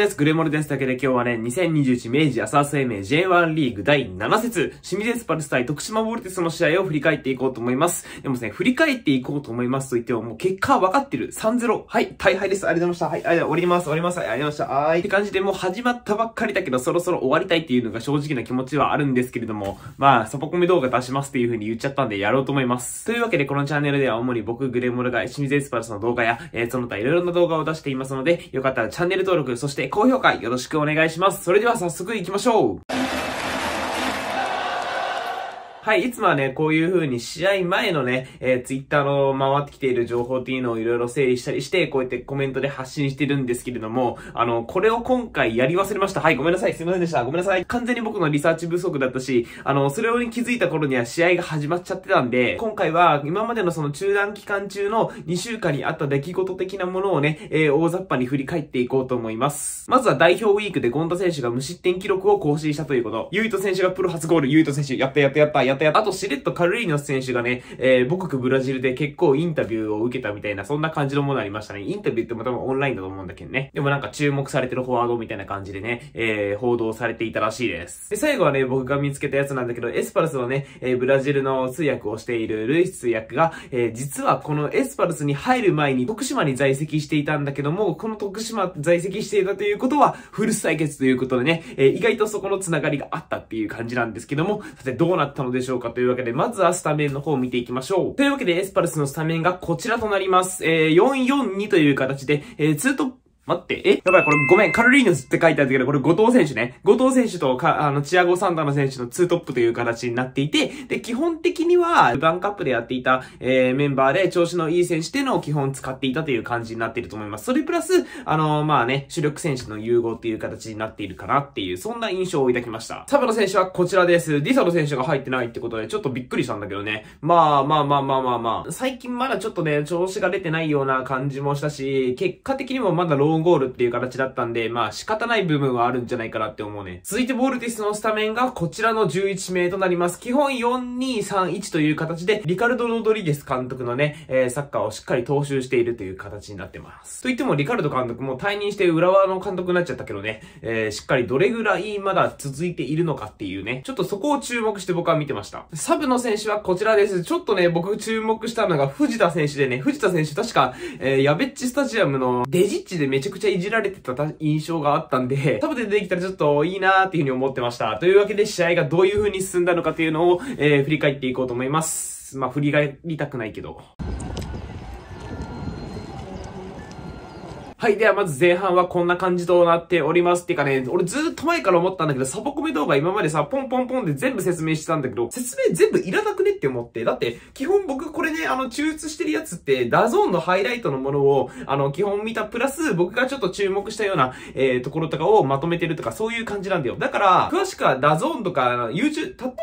です。グレモルですだけで今日はね、2021明治朝生命 J1 リーグ第7節、清水エスパルス対徳島ボルテスの試合を振り返っていこうと思います。でもですね、振り返っていこうと思いますと言っても、もう結果は分かってる。3-0。はい、大敗です。ありがとうございました。はい、ありがとう、終わります。終わります。はい、ありがとうございました。はい。って感じでもう始まったばっかりだけど、そろそろ終わりたいっていうのが正直な気持ちはあるんですけれども、まあ、サポコミ動画出しますっていう風に言っちゃったんでやろうと思います。というわけで、このチャンネルでは主に僕、グレモルが清水エスパルスの動画や、えー、その他いろいろな動画を出していますので、よかったらチャンネル登録、そして高評価よろしくお願いします。それでは早速行きましょうはい、いつもはね、こういう風に試合前のね、えー、ツイッターの回ってきている情報っていうのをいろいろ整理したりして、こうやってコメントで発信してるんですけれども、あの、これを今回やり忘れました。はい、ごめんなさい。すいませんでした。ごめんなさい。完全に僕のリサーチ不足だったし、あの、それを気づいた頃には試合が始まっちゃってたんで、今回は今までのその中断期間中の2週間にあった出来事的なものをね、えー、大雑把に振り返っていこうと思います。まずは代表ウィークでゴンタ選手が無失点記録を更新したということ。ユイト選手がプロ初ゴール、ユイト選手、やったやったやった、やったや。あと、しれっとカルリーノス選手がね、えー、母国ブラジルで結構インタビューを受けたみたいな、そんな感じのものありましたね。インタビューっても多分オンラインだと思うんだけどね。でもなんか注目されてるフォワードみたいな感じでね、えー、報道されていたらしいです。で、最後はね、僕が見つけたやつなんだけど、エスパルスのね、えー、ブラジルの通訳をしているルイス通訳が、えー、実はこのエスパルスに入る前に徳島に在籍していたんだけども、この徳島在籍していたということは、フルス対決ということでね、えー、意外とそこのつながりがあったっていう感じなんですけども、さてどうなったのででしょうかというわけで、まずはスタメンの方を見ていきましょう。というわけで、エスパルスのスタメンがこちらとなります。えー、442という形で、えー、2トップ待って、え？やばい、これごめん、カルリーノスって書いてあるけど、これ後藤選手ね。後藤選手とか、あの、チアゴ・サンタナ選手のツートップという形になっていて、で、基本的には、バンカップでやっていた、えー、メンバーで調子のいい選手っていうのを基本使っていたという感じになっていると思います。それプラス、あのー、まあね、主力選手の融合っていう形になっているかなっていう、そんな印象を抱きました。サブの選手はこちらです。ディサロ選手が入ってないってことで、ちょっとびっくりしたんだけどね。まあまあまあまあまあまあ、最近まだちょっとね、調子が出てないような感じもしたし、結果的にもまだローゴールっていう形だったんで、まあ仕方ない部分はあるんじゃないかなって思うね。続いてボルティスのスタメンがこちらの11名となります。基本4-2-3-1という形で、リカルド・ロドリゲス監督のね、えー、サッカーをしっかり踏襲しているという形になってます。と言ってもリカルド監督も退任して浦和の監督になっちゃったけどね、えー、しっかりどれぐらいまだ続いているのかっていうね、ちょっとそこを注目して僕は見てました。サブの選手はこちらです。ちょっとね、僕注目したのが藤田選手でね、藤田選手確か、えー、ヤベッチスタジアムのデジッチでめちゃくちゃゃくちゃいじられてた印象があったんで、サブで出てきたらちょっといいなーっていうふうに思ってました。というわけで試合がどういう風に進んだのかというのを、えー、振り返っていこうと思います。まあ、振り返りたくないけど。はい。では、まず前半はこんな感じとなっております。っていうかね、俺ずっと前から思ったんだけど、サポコメ動画今までさ、ポンポンポンで全部説明してたんだけど、説明全部いらなくねって思って。だって、基本僕これね、あの、抽出してるやつって、 DAZN のハイライトのものを、あの、基本見たプラス、僕がちょっと注目したような、えー、ところとかをまとめてるとか、そういう感じなんだよ。だから、詳しくは DAZN とか、YouTube、タック、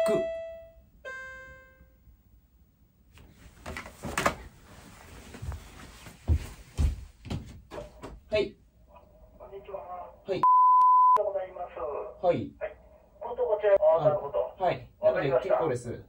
はい。はい。ことこちら、あ、なるほど。はい。なので結構です。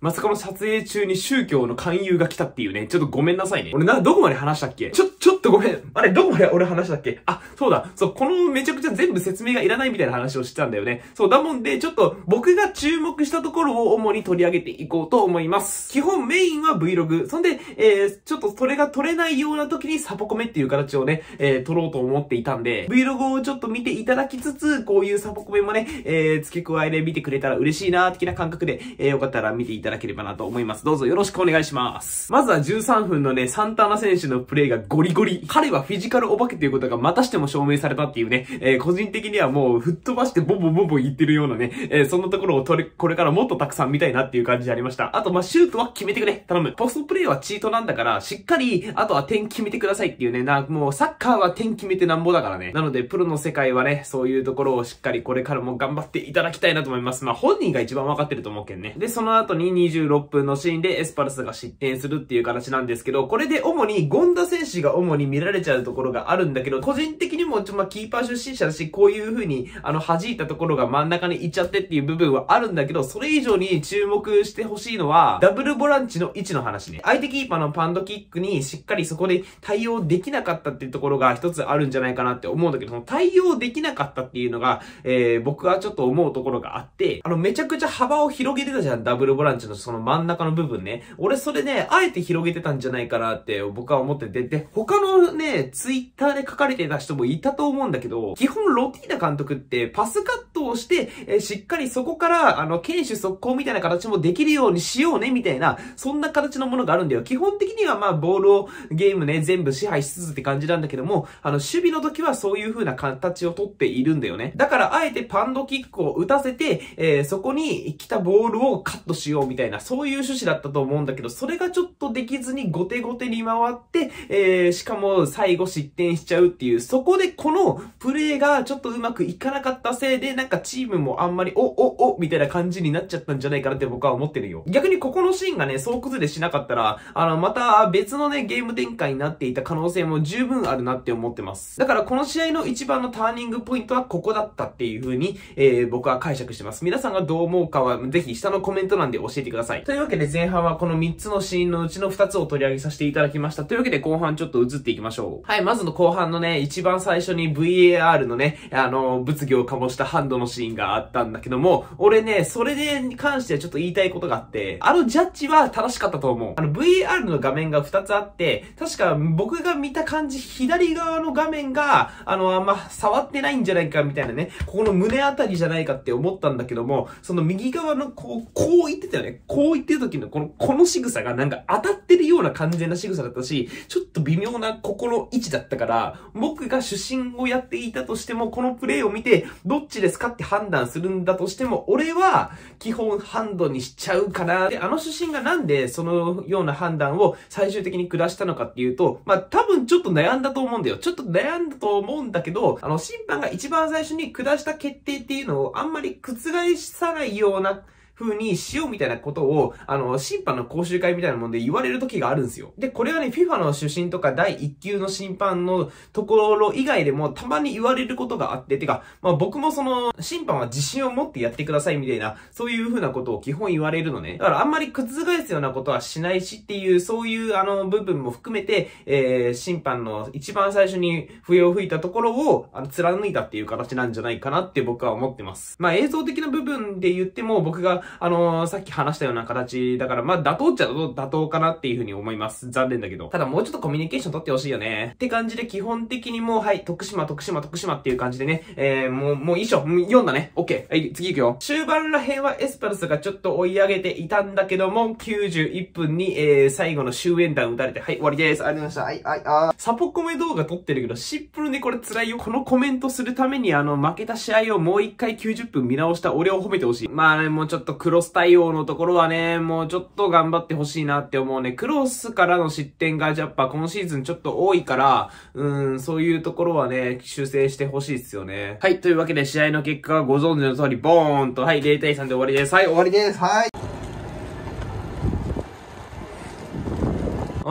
まさかの撮影中に宗教の勧誘が来たっていうね。ちょっとごめんなさいね。俺な、どこまで話したっけ？ちょ、ちょっとごめん。あれ、どこまで俺話したっけ？あ、そうだ。そう、このめちゃくちゃ全部説明がいらないみたいな話をしてたんだよね。そう、だもんで、ちょっと僕が注目したところを主に取り上げていこうと思います。基本メインは Vlog。そんで、えー、ちょっとそれが撮れないような時にサポコメっていう形をね、えー、撮ろうと思っていたんで、Vlog をちょっと見ていただきつつ、こういうサポコメもね、えー、付け加えで見てくれたら嬉しいな的な感覚で、えー、よかったら見ていただただければなと思います。どうぞよろしくお願いします。まずは13分のね、サンタナ選手のプレイがゴリゴリ。彼はフィジカルお化けということがまたしても証明されたっていうね、えー、個人的にはもう吹っ飛ばしてボンボンボンボン言ってるようなね、えー、そんなところを取れ、これからもっとたくさん見たいなっていう感じでありました。あと、まシュートは決めてくれ。頼む。ポストプレイはチートなんだから、しっかり、あとは点決めてくださいっていうね、な、もうサッカーは点決めてなんぼだからね。なので、プロの世界はね、そういうところをしっかりこれからも頑張っていただきたいなと思います。まあ、本人が一番わかってると思うけんね。で、その後に26分のシーンでエスパルスが失点するっていう形なんですけど、これで主に権田選手が主に見られちゃうところがあるんだけど、個人的にもちょ、まあ、キーパー出身者だし、こういう風に、あの、弾いたところが真ん中に行っちゃってっていう部分はあるんだけど、それ以上に注目してほしいのは、ダブルボランチの位置の話ね。相手キーパーのパンドキックにしっかりそこで対応できなかったっていうところが一つあるんじゃないかなって思うんだけど、その対応できなかったっていうのが、えー、僕はちょっと思うところがあって、あの、めちゃくちゃ幅を広げてたじゃん、ダブルボランチのその真ん中の部分ね。俺それね、あえて広げてたんじゃないかなって僕は思ってて、で、他のね、ツイッターで書かれてた人もいたと思うんだけど、基本ロティーナ監督ってパスカットをして、え、しっかりそこから、あの、堅守速攻みたいな形もできるようにしようね、みたいな、そんな形のものがあるんだよ。基本的にはまあ、ボールをゲームね、全部支配しつつって感じなんだけども、あの、守備の時はそういう風な形をとっているんだよね。だから、あえてパンドキックを打たせて、えー、そこに来たボールをカットしようみたいな、たいなそういう趣旨だったと思うんだけど、それがちょっとできずに後手後手に回って、えー、しかも最後失点しちゃうっていう、そこでこのプレーがちょっとうまくいかなかったせいで、なんかチームもあんまり、お、お、お、みたいな感じになっちゃったんじゃないかなって僕は思ってるよ。逆にここのシーンがね、総崩れしなかったら、あの、また別のね、ゲーム展開になっていた可能性も十分あるなって思ってます。だからこの試合の一番のターニングポイントはここだったっていう風に、えー、僕は解釈してます。皆さんがどう思うかは、ぜひ下のコメント欄で教えててください。というわけで前半はこの3つのシーンのうちの2つを取り上げさせていただきました。というわけで後半ちょっと移っていきましょう。はい、まずの後半のね、一番最初に VAR のね、あの、物議を醸したハンドのシーンがあったんだけども、俺ね、それでに関してはちょっと言いたいことがあって、あのジャッジは正しかったと思う。あの VAR の画面が2つあって、確か僕が見た感じ、左側の画面が、あの、あんま触ってないんじゃないかみたいなね、ここの胸あたりじゃないかって思ったんだけども、その右側のこう、こう言ってたよね。こう言ってる時のこの、この仕草がなんか当たってるような完全な仕草だったし、ちょっと微妙な心位置だったから、僕が主審をやっていたとしても、このプレイを見て、どっちですかって判断するんだとしても、俺は、基本ハンドにしちゃうかな。で、あの主審がなんでそのような判断を最終的に下したのかっていうと、まあ、多分ちょっと悩んだと思うんだよ。ちょっと悩んだと思うんだけど、あの、審判が一番最初に下した決定っていうのをあんまり覆さないような風にしようみたいなことを、あの、審判の講習会みたいなもんで言われる時があるんですよ。で、これはね、FIFA の主審とか第1級の審判のところ以外でもたまに言われることがあって、てか、まあ僕もその、審判は自信を持ってやってくださいみたいな、そういう風なことを基本言われるのね。だからあんまり覆すようなことはしないしっていう、そういうあの部分も含めて、えー、審判の一番最初に笛を吹いたところを、あの、貫いたっていう形なんじゃないかなって僕は思ってます。まあ映像的な部分で言っても僕があのー、さっき話したような形だから、まあ、妥当っちゃ妥当かなっていうふうに思います。残念だけど。ただもうちょっとコミュニケーション取ってほしいよね。って感じで基本的にもう、はい、徳島、徳島、徳島っていう感じでね、えー、もう、もういいっしょ。読んだね。オッケー。はい、次行くよ。終盤ら辺はエスパルスがちょっと追い上げていたんだけども、91分に、えー、最後の終焉弾打たれて、はい、終わりです。ありがとうございました。はい、はい、あサポコメ動画撮ってるけど、シンプルにこれ辛いよ。このコメントするためにあの、負けた試合をもう一回90分見直した俺を褒めてほしい。まあね、もうちょっとクロス対応のところはね、もうちょっと頑張ってほしいなって思うね。クロスからの失点がやっぱ今シーズンちょっと多いから、うん、そういうところはね、修正してほしいですよね。はい、というわけで試合の結果はご存知の通り、ボーンと、はい、0対3で終わりです。はい、終わりです。はい。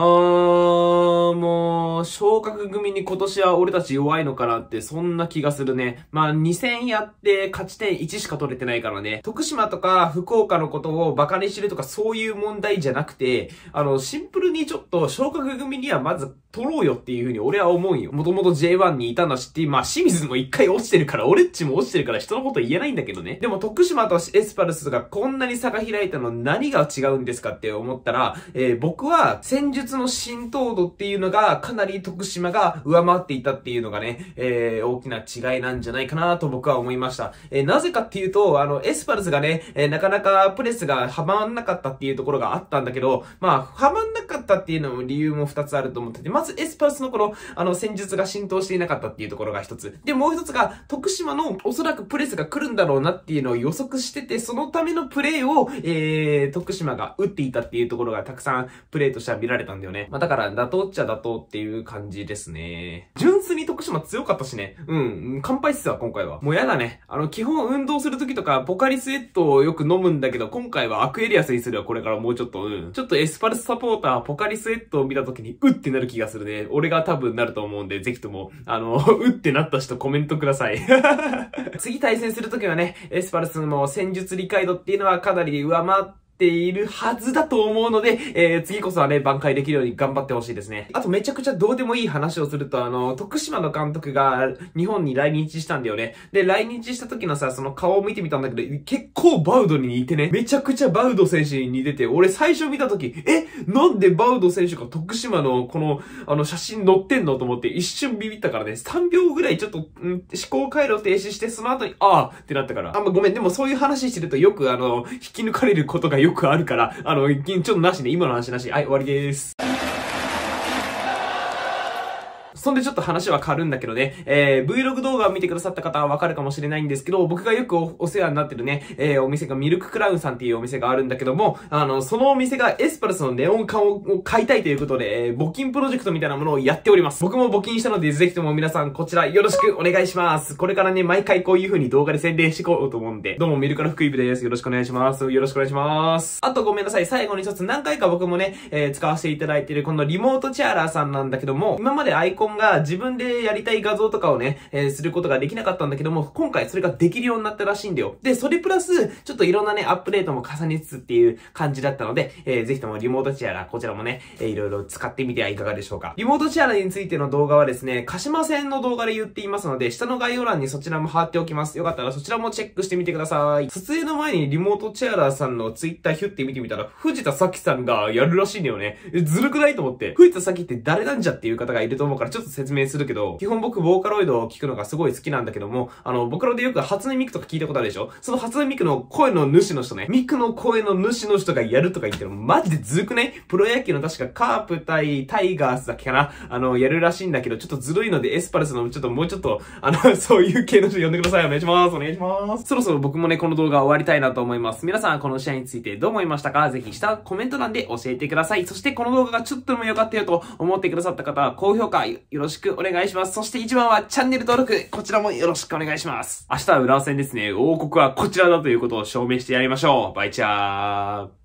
あー、もう、昇格組に今年は俺たち弱いのかなって、そんな気がするね。まあ、2戦やって勝ち点1しか取れてないからね。徳島とか福岡のことを馬鹿にしてるとかそういう問題じゃなくて、あの、シンプルにちょっと昇格組にはまず取ろうよっていう風に俺は思うよ。もともと J1 にいたんだしってまあ清水も一回落ちてるから、俺っちも落ちてるから人のこと言えないんだけどね。でも徳島とエスパルスがこんなに差が開いたの何が違うんですかって思ったら、えー、僕は戦術の浸透度っていうのがかなり徳島が上回っていたっていうのがね、えー、大きな違いなんじゃないかなと僕は思いました。えー、なぜかっていうと、あの、エスパルスがね、えー、なかなかプレスがはまんなかったっていうところがあったんだけど、まあ、はまんなかったっていうのも理由も二つあると思ってて、まずエスパルスのこの、あの、戦術が浸透していなかったっていうところが一つ。で、もう一つが、徳島のおそらくプレスが来るんだろうなっていうのを予測してて、そのためのプレーを、えー、徳島が打っていたっていうところがたくさんプレーとしては見られたんだよね。まあ、だから、妥当っちゃ妥当っていう感じですね。純粋に徳島強かったしね。うん、乾杯っすわ、今回は。もうやだね。あの、基本運動するときとか、ポカリスエットをよく飲むんだけど、今回はアクエリアスにするわ、これからもうちょっと。うん。ちょっとエスパルスサポーター、ポカリスエットを見たときに、うってなる気がするね。俺が多分なると思うんで、ぜひとも、あの、うってなった人コメントください。次対戦するときはね、エスパルスも戦術理解度っていうのはかなり上回って、ているはずだと思うので、えー、次こそはね、挽回できるように頑張ってほしいですね。あとめちゃくちゃどうでもいい話をすると、あの、徳島の監督が日本に来日したんだよね。で、来日した時のさ、その顔を見てみたんだけど、結構バウドに似てね、めちゃくちゃバウド選手に似てて、俺最初見た時、え、なんでバウド選手が徳島のこの、あの写真載ってんのと思って一瞬ビビったからね、3秒ぐらいちょっと、ん、思考回路停止して、その後に、あーってなったから。あ、まごめん、でもそういう話してるとよくあの、引き抜かれることがよよくあるから、あの、ちょっとなしね、今の話なし。はい、終わりです。そんでちょっと話は変わるんだけどね、えー、Vlog 動画を見てくださった方はわかるかもしれないんですけど、僕がよくお世話になってるね、えー、お店がミルククラウンさんっていうお店があるんだけども、あの、そのお店がエスパルスのネオン管を買いたいということで、えー、募金プロジェクトみたいなものをやっております。僕も募金したので、ぜひとも皆さんこちらよろしくお願いします。これからね、毎回こういう風に動画で宣伝していこうと思うんで、どうもミルクの福井部です。よろしくお願いします。よろしくお願いします。あとごめんなさい。最後に一つ何回か僕もね、えー、使わせていただいているこのリモートチャーラーさんなんだけども、今までアイコンが自分でやりたい画像とかをね、えー、することができなかったんだけども、今回それができるようになったらしいんだよ。で、それプラス、ちょっといろんなね、アップデートも重ねつつっていう感じだったので、えー、ぜひともリモートチェアラ、こちらもね、えー、いろいろ使ってみてはいかがでしょうか。リモートチェアラについての動画はですね、鹿島線の動画で言っていますので、下の概要欄にそちらも貼っておきます。よかったらそちらもチェックしてみてください。撮影の前にリモートチェアラさんのツイッターヒュって見てみたら、藤田咲さんがやるらしいんだよね。ずるくないと思って。藤田咲って誰なんじゃっていう方がいると思うからちょっと説明するけど、基本僕ボーカロイドを聞くのがすごい好きなんだけども、あの、僕らでよく初音ミクとか聞いたことあるでしょ？その初音ミクの声の主の人ね、ミクの声の主の人がやるとか言ってる、マジでずるくねプロ野球の確かカープ対タイガースだっけかな？あの、やるらしいんだけど、ちょっとずるいのでエスパルスのちょっともうちょっと、あの、そういう系の人呼んでください。お願いします。お願いします。そろそろ僕もね、この動画終わりたいなと思います。皆さんこの試合についてどう思いましたか？ぜひ下コメント欄で教えてください。そしてこの動画がちょっとでも良かったよと思ってくださった方は高評価よろしくお願いします。そして一番はチャンネル登録、こちらもよろしくお願いします。明日は浦和戦ですね。王国はこちらだということを証明してやりましょう。バイチャー。